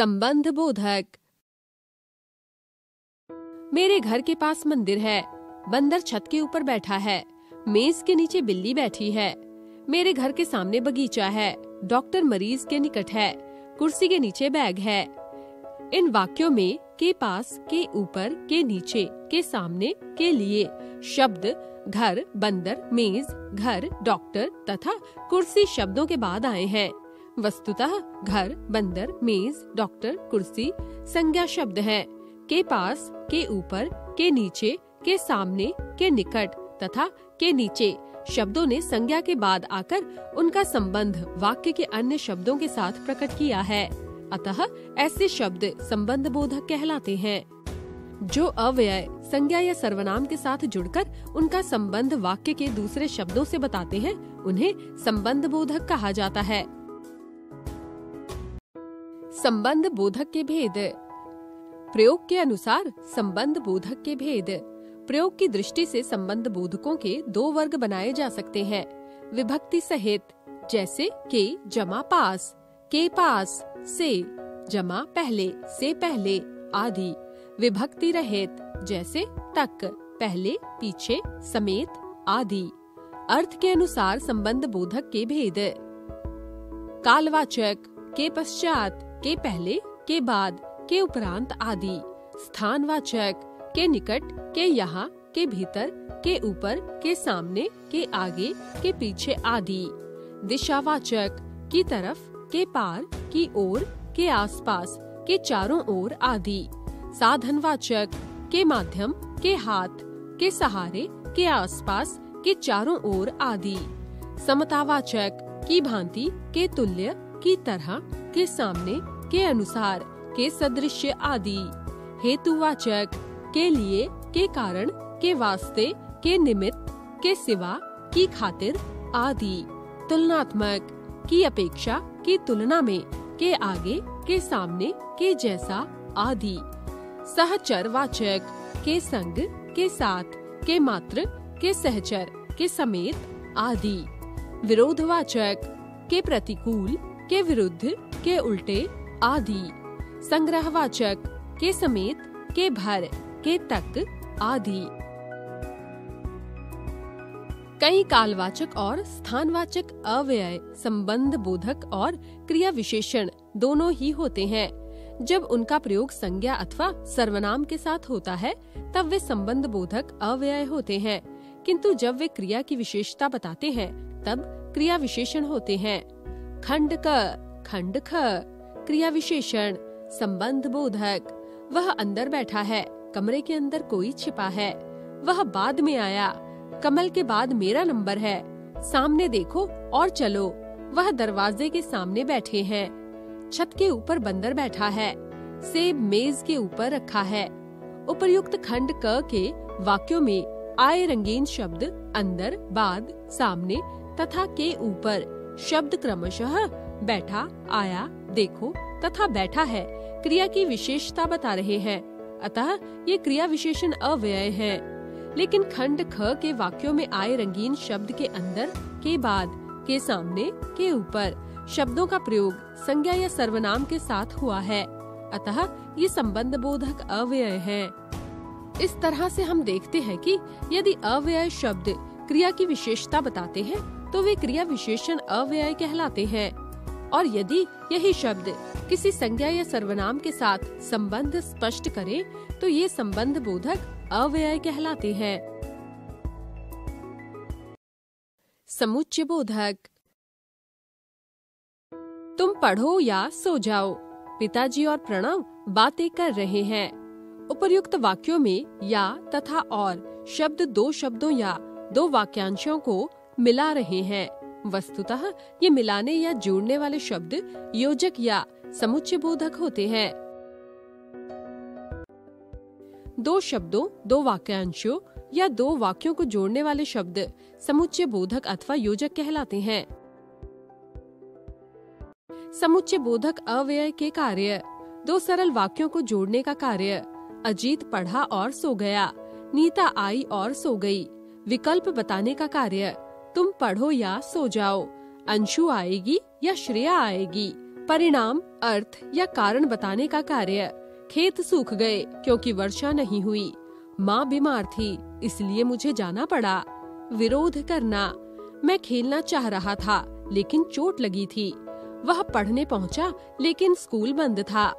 संबंध बोधक मेरे घर के पास मंदिर है। बंदर छत के ऊपर बैठा है। मेज के नीचे बिल्ली बैठी है। मेरे घर के सामने बगीचा है। डॉक्टर मरीज़ के निकट है। कुर्सी के नीचे बैग है। इन वाक्यों में के पास, के ऊपर, के नीचे, के सामने, के लिए शब्द, घर, बंदर, मेज, घर, डॉक्टर तथा कुर्सी शब्दों के बाद आए हैं। वस्तुतः घर, बंदर, मेज, डॉक्टर, कुर्सी, संज्ञा शब्द है। के पास, के ऊपर, के नीचे, के सामने, के निकट तथा के नीचे। शब्दों ने संज्ञा के बाद आकर उनका संबंध वाक्य के अन्य शब्दों के साथ प्रकट किया है। अतः ऐसे शब्द संबंध बोधक कहलाते हैं। जो अव्यय, संज्ञा या सर्वनाम के साथ जुड़कर उनका संबंध वाक्य के दूसरे शब्दों से बताते हैं, उन्हें संबंध बोधक कहा जाता है। संबंध बोधक के भेद। प्रयोग के अनुसार संबंध बोधक के भेद। प्रयोग की दृष्टि से संबंध बोधकों के दो वर्ग बनाए जा सकते हैं। विभक्ति सहित, जैसे के जमा पास, के पास, से, जमा पहले, से पहले आदि। विभक्ति रहित, जैसे तक, पहले, पीछे, समेत आदि। अर्थ के अनुसार संबंध बोधक के भेद। कालवाचक, के पश्चात के पहले, के बाद, के उपरांत आदि। स्थानवाचक के निकट, के यहाँ, के भीतर, के ऊपर, के सामने, के आगे, के पीछे आदि। दिशावाचक की तरफ़, के पार, की ओर, के आसपास, के चारों ओर आदि। साधनवाचक के माध्यम, के हाथ, के सहारे, के आसपास, के चारों ओर आदि। समतावाचक की भांति, के तुल्य, की तरह, के सामने के अनुसार, के सदृश्य आदि। हेतुवाचक के लिए, के कारण, के वास्ते, के निमित्त, के सिवा, की खातिर आदि। तुलनात्मक, की अपेक्षा, की तुलना में, के आगे, के सामने, के जैसा आदि। सहचर वाचक, के संग, के साथ, के मात्र, के सहचर, के समेत आदि। विरोधवाचक के प्रतिकूल, के विरुद्ध, के उल्टे आदि। संग्रहवाचक के समेत, के भर, के तक आदि। कई कालवाचक और स्थानवाचक अव्यय, संबंध बोधक और क्रिया विशेषण दोनों ही होते हैं। जब उनका प्रयोग संज्ञा अथवा सर्वनाम के साथ होता है, तब वे संबंध बोधक अव्यय होते हैं। किंतु जब वे क्रिया की विशेषता बताते हैं, तब क्रिया विशेषण होते हैं। खंड क, खंड ख। क्रिया विशेषण, संबंध बोधक। वह अंदर बैठा है, कमरे के अंदर कोई छिपा है। वह बाद में आया। कमल के बाद मेरा नंबर है। सामने देखो और चलो। वह दरवाजे के सामने बैठे हैं। छत के ऊपर बंदर बैठा है। सेब मेज के ऊपर रखा है। उपर्युक्त खंड क के वाक्यों में आए रंगीन शब्द अंदर, बाद, सामने तथा के ऊपर शब्द क्रमशः बैठा, आया देखो, तथा बैठा है। क्रिया की विशेषता बता रहे हैं। अतः ये क्रिया विशेषण अव्यय है। लेकिन खंड ख के वाक्यों में आए रंगीन शब्द के अंदर, के बाद, के सामने, के ऊपर, शब्दों का प्रयोग संज्ञा या सर्वनाम के साथ हुआ है। अतः ये संबंध बोधक अव्यय है। इस तरह से हम देखते हैं कि यदि अव्यय शब्द क्रिया की विशेषता बताते हैं तो वे क्रिया विशेषण अव्यय कहलाते हैं। और यदि यही शब्द किसी संज्ञा या सर्वनाम के साथ संबंध स्पष्ट करे तो ये संबंध बोधक अव्यय कहलाते हैं। समुच्चय बोधक। तुम पढ़ो या सो जाओ। पिताजी और प्रणव बातें कर रहे हैं। उपर्युक्त वाक्यों में या तथा और शब्द दो शब्दों या दो वाक्यांशों को मिला रहे हैं। वस्तुतः ये मिलाने या जोड़ने वाले शब्द योजक या समुच्चय बोधक होते हैं। दो शब्दों, दो वाक्यांशों या दो वाक्यों को जोड़ने वाले शब्द समुच्चय बोधक अथवा योजक कहलाते हैं। समुच्चय बोधक अव्यय के कार्य। दो सरल वाक्यों को जोड़ने का कार्य। अजीत पढ़ा और सो गया। नीता आई और सो गई। विकल्प बताने का कार्य। तुम पढ़ो या सो जाओ। अंशु आएगी या श्रेया आएगी। परिणाम, अर्थ या कारण बताने का कार्य। खेत सूख गए, क्योंकि वर्षा नहीं हुई। माँ बीमार थी, इसलिए मुझे जाना पड़ा। विरोध करना। मैं खेलना चाह रहा था, लेकिन चोट लगी थी। वह पढ़ने पहुँचा, लेकिन स्कूल बंद था।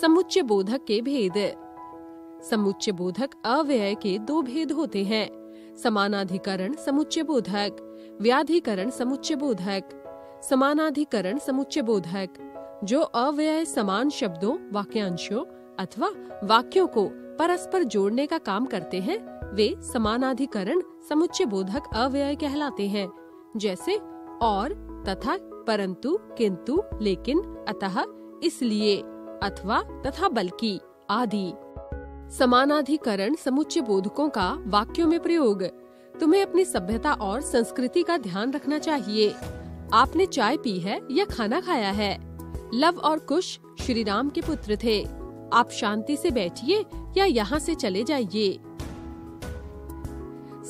समुच्चय बोधक के भेद। समुच्चय बोधक अव्यय के दो भेद होते हैं। समानाधिकरण समुच्चय बोधक व्याधिकरण समुच्चय बोधक समानाधिकरण समुच्चय बोधक जो अव्यय समान शब्दों, वाक्यांशों अथवा वाक्यों को परस्पर जोड़ने का काम करते हैं, वे समानाधिकरण समुच्चय बोधक अव्यय कहलाते हैं, जैसे और, तथा, परंतु, किंतु, लेकिन, अतः, इसलिए, अथवा, तथा बल्कि, आदि। समानाधिकरण समुच्चय बोधकों का वाक्यों में प्रयोग। तुम्हें अपनी सभ्यता और संस्कृति का ध्यान रखना चाहिए। आपने चाय पी है या खाना खाया है? लव और कुश श्री राम के पुत्र थे। आप शांति से बैठिए या यहाँ से चले जाइए।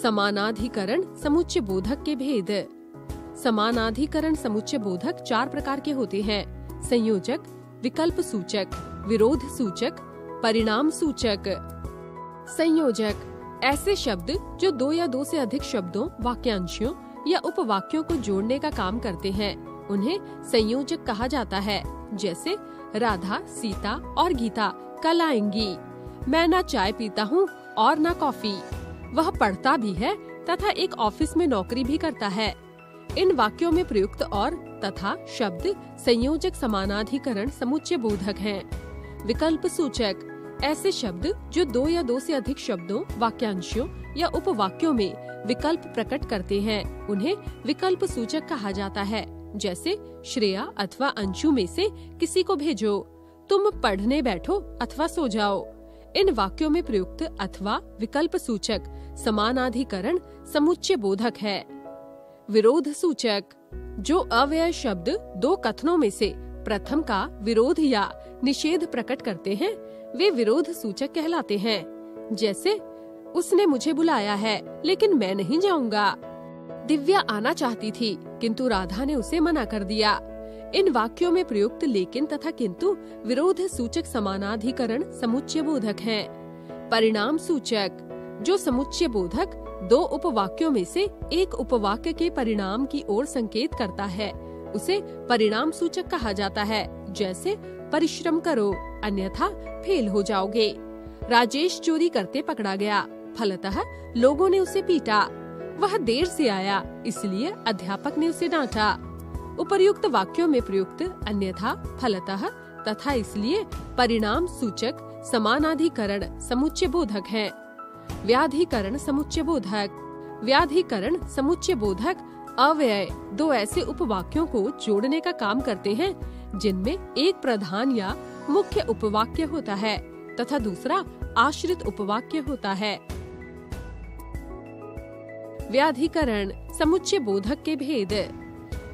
समानाधिकरण समुच्चय बोधक के भेद। समानाधिकरण समुच्चय बोधक चार प्रकार के होते हैं। संयोजक, विकल्प सूचक, विरोध सूचक परिणाम सूचक संयोजक, ऐसे शब्द जो दो या दो से अधिक शब्दों, वाक्यांशों या उपवाक्यों को जोड़ने का काम करते हैं। उन्हें संयोजक कहा जाता है, जैसे, राधा, सीता और गीता, कल आएँगी। मैं ना चाय पीता हूँ और ना कॉफ़ी। वह पढ़ता भी है तथा एक ऑफ़िस में नौकरी भी करता है। इन वाक्यों में प्रयुक्त और तथा शब्द संयोजक समानाधिकरण समुच्चय बोधक हैं। विकल्प सूचक। ऐसे शब्द जो दो या दो से अधिक शब्दों, वाक्यांशों या उपवाक्यों में विकल्प प्रकट करते हैं, उन्हें विकल्प सूचक कहा जाता है, जैसे श्रेया अथवा अंशु में से किसी को भेजो, तुम पढ़ने बैठो अथवा सो जाओ। इन वाक्यों में प्रयुक्त अथवा विकल्प सूचक समानाधिकरण समुच्चय बोधक है। विरोध सूचक, जो अव्यय शब्द दो कथनों में से प्रथम का विरोध या निषेध प्रकट करते हैं, वे विरोध सूचक कहलाते हैं। जैसे, उसने मुझे बुलाया है, लेकिन मैं नहीं जाऊँगा। दिव्या आना चाहती थी, किंतु राधा ने उसे मना कर दिया। इन वाक्यों में प्रयुक्त लेकिन तथा किंतु विरोध सूचक समानाधिकरण समुच्चय बोधक है। परिणाम सूचक, जो समुच्चय बोधक दो उपवाक्यों में से एक उपवाक्य के परिणाम की ओर संकेत करता है। उसे परिणाम सूचक कहा जाता है, जैसे, परिश्रम करो, अन्यथा फेल हो जाओगे। राजेश चोरी करते पकड़ा गया। फलतः लोगों ने उसे पीटा। वह देर से आया, इसलिए अध्यापक ने उसे डांटा। उपर्युक्त वाक्यों में प्रयुक्त अन्यथा, फलतः, तथा इसलिए परिणाम सूचक समानाधिकरण समुच्चय बोधक है। व्याधिकरण समुच्चय बोधक व्याधिकरण समुच्चय बोधक अव्यय दो ऐसे उपवाक्यों को जोड़ने का काम करते हैं, जिनमें एक प्रधान या मुख्य उपवाक्य होता है तथा दूसरा आश्रित उपवाक्य होता है। व्याधिकरण समुच्चय बोधक के भेद।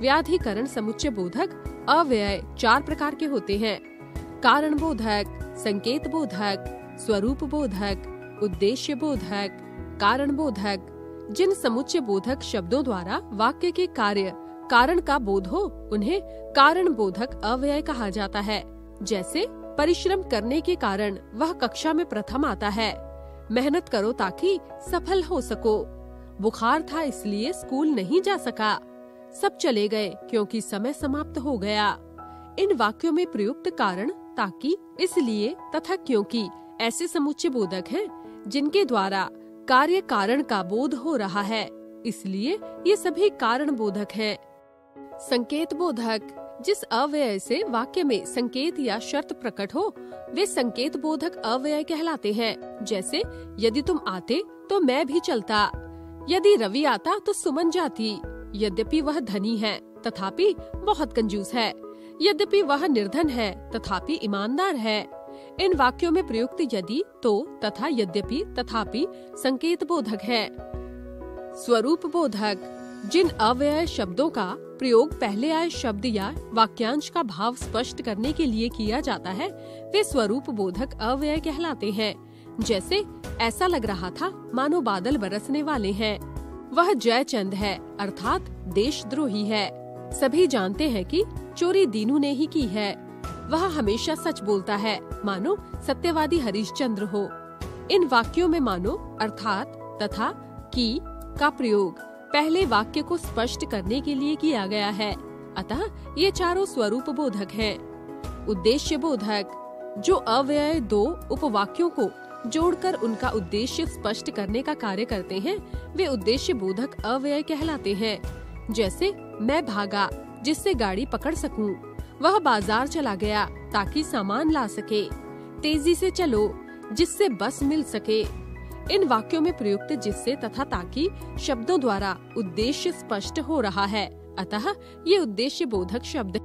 व्याधिकरण समुच्चय बोधक अव्यय चार प्रकार के होते हैं। कारण बोधक, संकेत बोधक, स्वरूप बोधक, उद्देश्य बोधक, कारण बोधक जिन समुच्चय बोधक शब्दों द्वारा वाक्य के कार्य, कारण का बोध हो, उन्हें कारण बोधक अव्यय कहा जाता है। जैसे, परिश्रम करने के कारण वह कक्षा में प्रथम आता है। मेहनत करो ताकि सफल हो सको। बुखार था इसलिए स्कूल नहीं जा सका। सब चले गए, क्योंकि समय समाप्त हो गया। इन वाक्यों में प्रयुक्त कारण, ताकि, इसलिए, तथा क्योंकि, ऐसे समुच्चय बोधक हैं, जिनके द्वारा कार्य कारण का बोध हो रहा है, इसलिए ये सभी कारण बोधक हैं। संकेत बोधक, जिस अव्यय से वाक्य में संकेत या शर्त प्रकट हो, वे संकेत बोधक अव्यय कहलाते हैं। जैसे, यदि तुम आते तो मैं भी चलता। यदि रवि आता तो सुमन जाती। यद्यपि वह धनी है, तथापि बहुत कंजूस है। यद्यपि वह निर्धन है, तथापि ईमानदार है। इन वाक्यों में प्रयुक्त यदि तो तथा यद्यपि, तथापि संकेत बोधक है। स्वरूप बोधक, जिन अव्यय शब्दों का प्रयोग पहले आए शब्द या वाक्यांश का भाव स्पष्ट करने के लिए किया जाता है, वे स्वरूप बोधक अव्यय कहलाते हैं। जैसे, ऐसा लग रहा था, मानो बादल बरसने वाले हैं। वह जयचंद है, अर्थात देशद्रोही है। सभी जानते हैं कि चोरी दीनू ने ही की है। वह हमेशा सच बोलता है। मानो सत्यवादी हरिश्चंद्र हो। इन वाक्यों में मानो अर्थात तथा की का प्रयोग पहले वाक्य को स्पष्ट करने के लिए किया गया है। अतः ये चारों स्वरूप बोधक हैं। उद्देश्य बोधक जो अव्यय दो उपवाक्यों को जोड़कर उनका उद्देश्य स्पष्ट करने का कार्य करते हैं वे उद्देश्य बोधक अव्यय कहलाते हैं। जैसे मैं भागा जिससे गाड़ी पकड़ सकूँ, वह बाज़ार चला गया ताकि सामान ला सके। तेज़ी से चलो, जिससे बस मिल सके। इन वाक्यों में प्रयुक्त जिससे तथा ताकि शब्दों द्वारा उद्देश्य स्पष्ट हो रहा है। अतः ये उद्देश्य बोधक शब्द